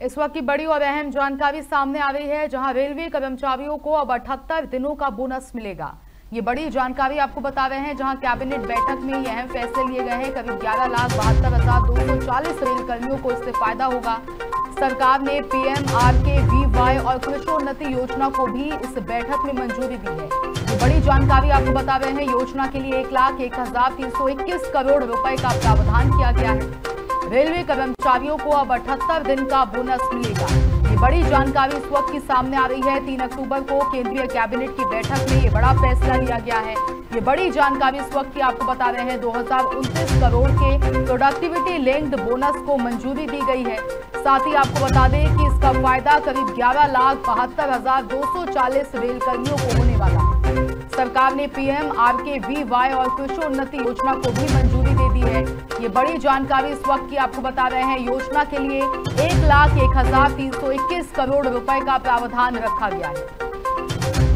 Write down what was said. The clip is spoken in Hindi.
इस वक्त की बड़ी और अहम जानकारी सामने आ रही है, जहाँ रेलवे कर्मचारियों को अब अठहत्तर दिनों का बोनस मिलेगा। ये बड़ी जानकारी आपको बता रहे हैं, जहाँ कैबिनेट बैठक में ये अहम फैसले लिए गए हैं। करीब ग्यारह लाख बहत्तर हज़ार दो सौ चालीस रेल कर्मियों को इससे फ़ायदा होगा। सरकार ने PM R K V Y और कृषोन्नति योजना को भी इस बैठक में मंजूरी दी है। ये बड़ी जानकारी आपको बता रहे हैं, योजना के लिए एक लाख एक हज़ार तीन सौ इक्कीस करोड़ रुपए का प्रावधान किया गया है। रेलवे कर्मचारियों को अब अठहत्तर दिन का बोनस मिलेगा। ये बड़ी जानकारी इस वक्त की सामने आ रही है। तीन अक्टूबर को केंद्रीय कैबिनेट की बैठक में ये बड़ा फैसला लिया गया है। ये बड़ी जानकारी इस वक्त की आपको बता रहे हैं। दो करोड़ के प्रोडक्टिविटी लिंक्ड बोनस को मंजूरी दी गई है। साथ ही आपको बता दें कि इसका फ़ायदा करीब ग्यारह लाख बहत्तर हज़ार दो सौ चालीस रेलकर्मियों को होने वाला है। सरकार ने PM R K V Y और कृषि उन्नति योजना को भी मंजूरी दे दी ये बड़ी जानकारी इस वक्त की आपको बता रहे हैं। योजना के लिए एक लाख एक हज़ार तीन सौ इक्कीस करोड़ रुपए का प्रावधान रखा गया है।